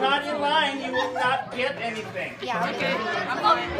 not in line, you will not get anything. Yeah. Okay.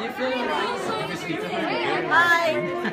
You feel Hi.